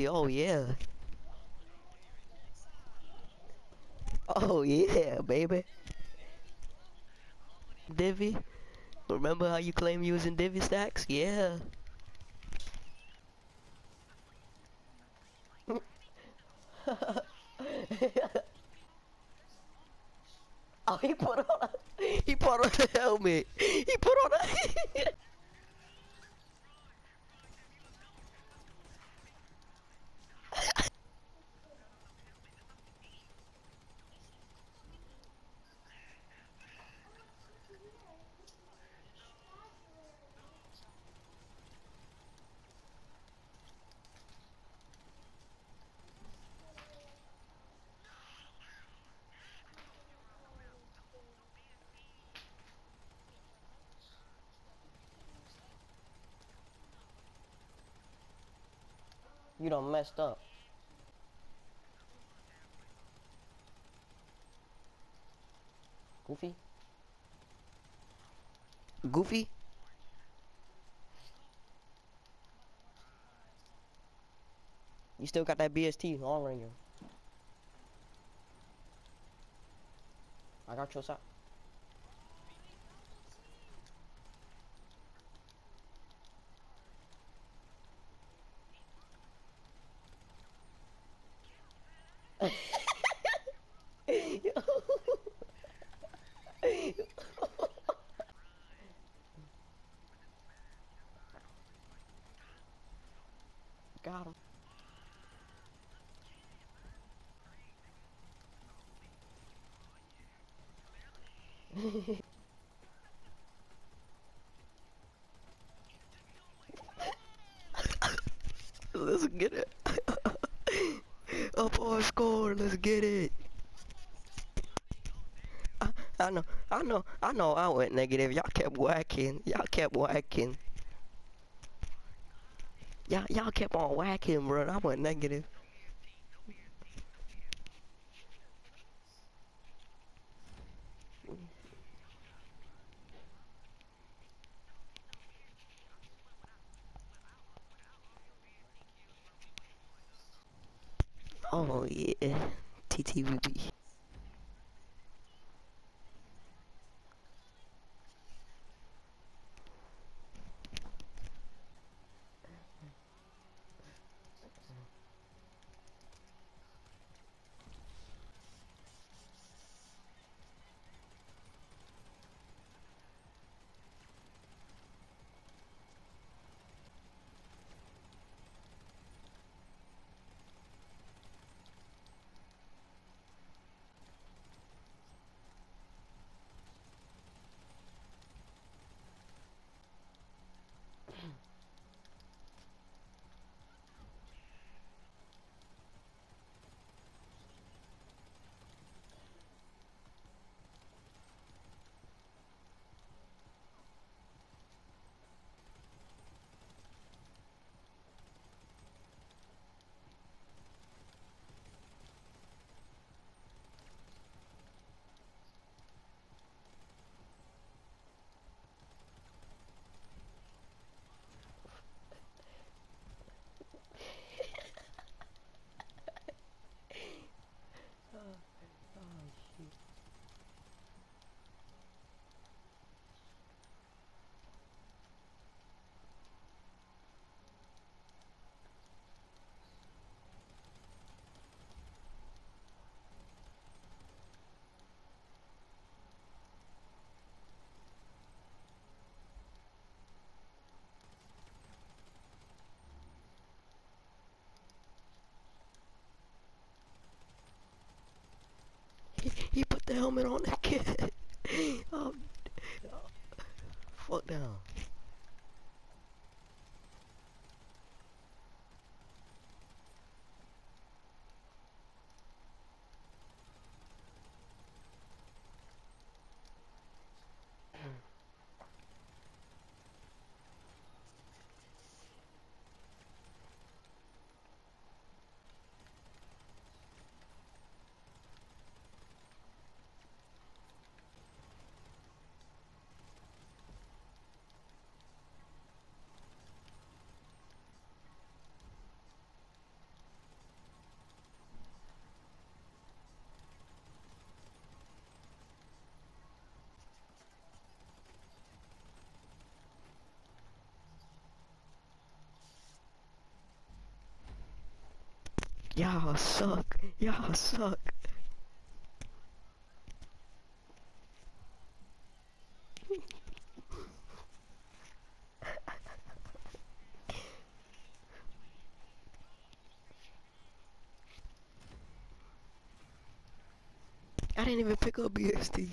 my, oh yeah. Oh yeah, baby. Divi. Remember how you claim using Divi stacks? Yeah. oh, he put on a, he put on a helmet. He put on a. You done messed up. Goofy? Goofy? You still got that BST on ringer. I got your side. Got him. Let's get. Our score, let's get it. I, I know, I know, I know I went negative. Y'all kept whacking. Y'all kept whacking. Y'all, y'all kept on whacking, bro. I went negative. Oh yeah, TTVB. the helmet on that kid. um, fuck down. Y'all suck. Y'all suck. I didn't even pick up BST.